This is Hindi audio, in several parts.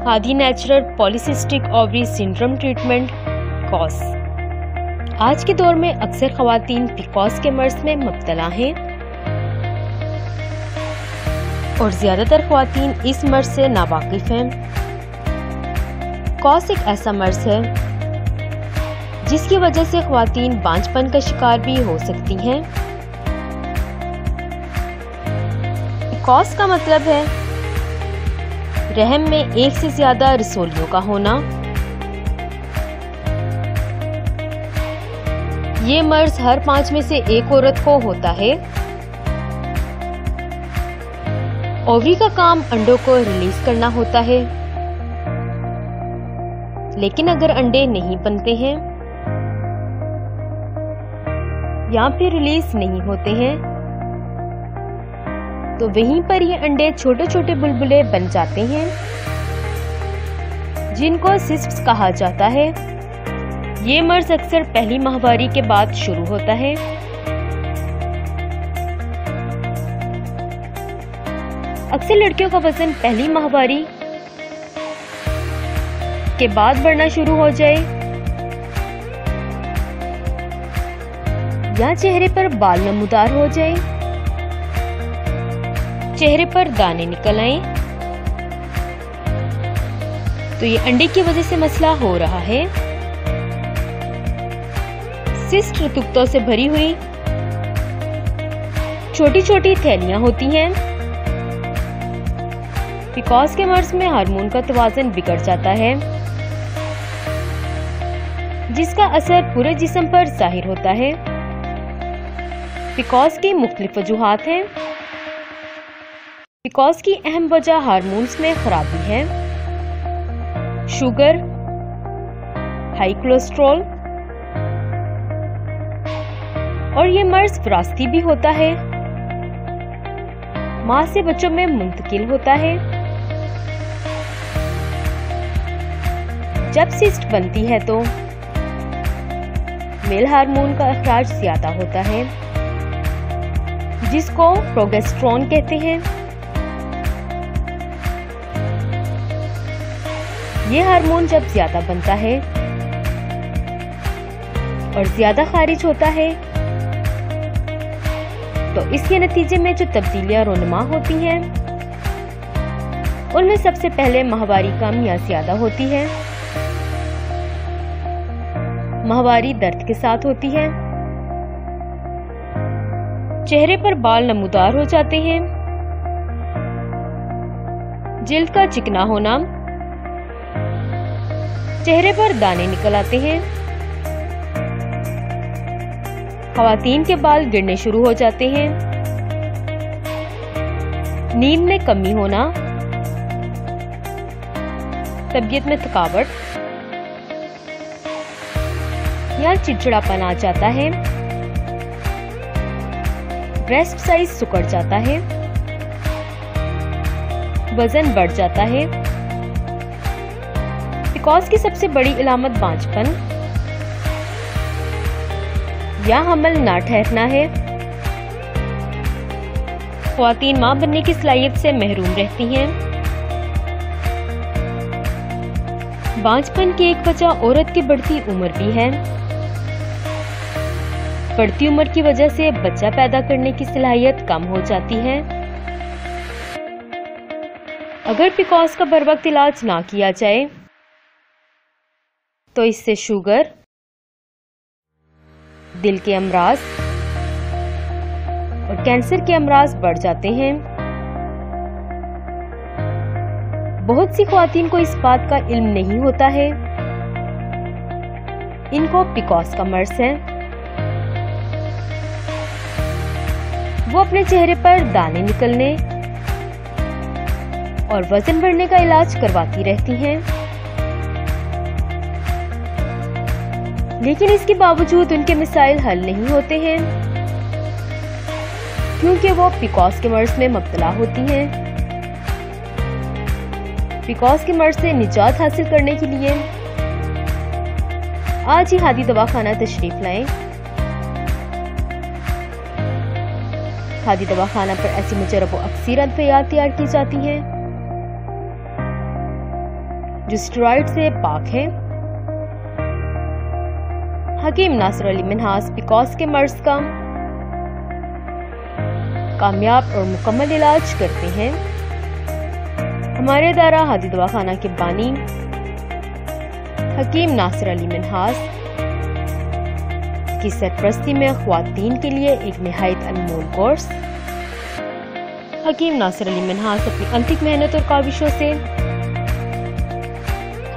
Hadi natural polycystic ovary syndrome treatment course आज के दौर में अक्सर खातन पिकॉस के मर्ज में मुबतला हैं। और ज़्यादातर खातन इस मर्ज से नावाकिफ हैं। कॉस एक ऐसा मर्ज है, जिसकी वजह से खातन बांझपन का शिकार भी हो सकती हैं। कॉस का मतलब है रहम में एक से ज़्यादा रसोलियों का होना। ये मर्ज हर पाँच में से एक औरत को होता है। ओवी का काम अंडों को रिलीज़ करना होता है। लेकिन अगर अंडे नहीं बनते हैं, या फिर रिलीज़ नहीं होते हैं तो वहीं पर ये अंडे छोटे छोटे बुलबुले बन जाते हैं, जिनको सिस्ट्स कहा जाता है। ये मर्ज अक्सर पहली माहवारी के बाद शुरू होता है। अक्सर लड़कियों का वज़न पहली माहवारी के बाद बढ़ना शुरू हो जाए। या चेहरे पर बाल नमूदार हो जाए। चेहरे पर दाने निकल आए। तो ये अंडे की वजह से मसला हो रहा है। सिस्ट ऋतुकतों से भरी हुई छोटी छोटी थैलियाँ होती हैं। पिकॉस के मर्ज में हार्मोन का तवाजन बिगड़ जाता है, जिसका असर पूरे जिस्म पर ज़ाहिर होता है। पिकॉस की मुख्तलिफ़ वजूहत हैं। बिकॉज़ की अहम वजह हार्मोन्स में खराबी है। शुगर हाई कोलेस्ट्रॉल और ये मर्ज विरासती भी होता है। माँ से बच्चों में मुंतकिल होता है। जब सिस्ट बनती है तो मेल हार्मोन का अखराज ज़्यादा होता है, जिसको प्रोगेस्ट्रॉन कहते हैं। ये हार्मोन जब ज़्यादा बनता है और ज़्यादा खारिज होता है तो इसके नतीजे में जो तब्दीलियाँ रोनमा होती हैं, उनमें सबसे पहले माहवारी कम या ज़्यादा होती है। माहवारी दर्द के साथ होती है। चेहरे पर बाल नमूदार हो जाते हैं। जिल्द का चिकना होना चेहरे पर दाने निकल आते हैं। खातन के बाल गिरने शुरू हो जाते हैं। नींद में कमी होना। तबीयत में थकावट। या चिड़चिड़ापन आ जाता है। ब्रेस्ट साइज़ सुकड़ जाता है। वज़न बढ़ जाता है। पिकॉज की सबसे बड़ी इलामत बांझपन। या हमल ना ठहरना है। खातन माँ बनने की सलाहियत से महरूम रहती हैं। बांझपन की एक वजह औरत की बढ़ती उम्र भी है। बढ़ती उम्र की वजह से बच्चा पैदा करने की सलाहियत कम हो जाती है। अगर पिकॉस का बर वक्त इलाज ना किया जाए तो इससे शुगर, दिल के अमराज और कैंसर के अमराज बढ़ जाते हैं। बहुत सी खातन को इस बात का इल्म नहीं होता है। इनको पिकॉस का मर्ज है। वो अपने चेहरे पर दाने निकलने और वज़न बढ़ने का इलाज करवाती रहती हैं। लेकिन इसके बावजूद उनके मिसाइल हल नहीं होते हैं, क्योंकि वो पिकॉस के मर्ज में मुबतला होती हैं। पिकॉस के मर्ज से निजात हासिल करने के लिए आज ही हादी दवाखाना तशरीफ़ लाएँ। हादी दवाखाना पर ऐसी मुजरब अक्सर अद्वियात तैयार की जाती हैं, जो स्टेरॉइड से पाक है। हकीम नासर अली मिनहास पिकॉस के मर्ज का कामयाब और मुकम्मल इलाज करते हैं। हमारे दारा हादी दवाखाना के बानी। हकीम नासिर अली मिनहास की सरप्रस्ती में खुवान के लिए एक नहायत अनमोल कोर्स। हकीम नासिर अली मिनहास अपनी अंतिक मेहनत और काविशों से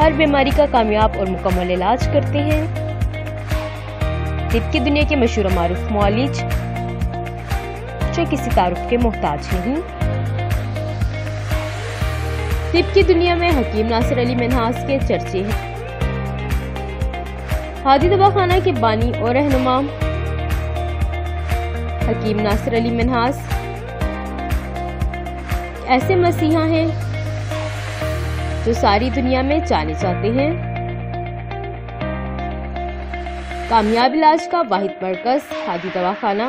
हर बीमारी का कामयाब और मुकम्मल इलाज करते हैं। तिब की दुनिया के मशहूर मारूफ मौलिज, जो किसी तारुफ के मोहताज नहीं। तिब की दुनिया में हकीम नासिर अली मिनहास के चर्चे हैं। हादी दवाखाना के बानी और रहनुमा, हकीम नासिर अली मिनहास। ऐसे मसीहा हैं, जो सारी दुनिया में जाने जाते हैं। कामयाब इलाज का वाहिद मरकज हादी दवाखाना।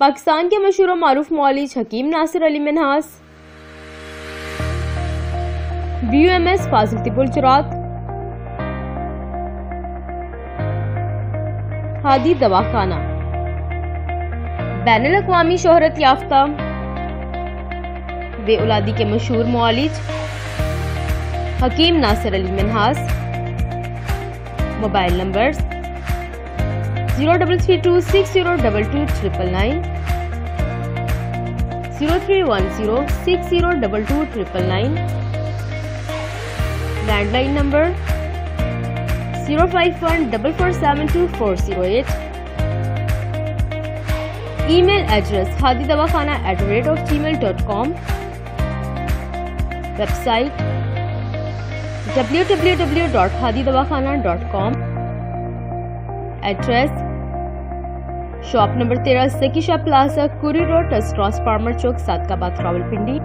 पाकिस्तान के मशहूर मारूफ मौलिज Hakim Nasir Ali Minhas. B U M S फाजिल तिपुल चुरात। हादी दवाखाना। बैन अवी शोहरत याफ्ता। बे औलादी के मशहूर मौलिज Hakim Nasir Ali Minhas. Mobile number zero double three two six zero double two triple nine, zero three one zero six zero double two triple nine. Landline number zero five one double four seven two four zero eight email address Hadi Dawakhana at the rate of Gmail dot com website www.hadidawakhana.com. Address shop number तेरह सकीशा plaza Kuri road cross farmer चौक सातकाबाद रावलपिंडी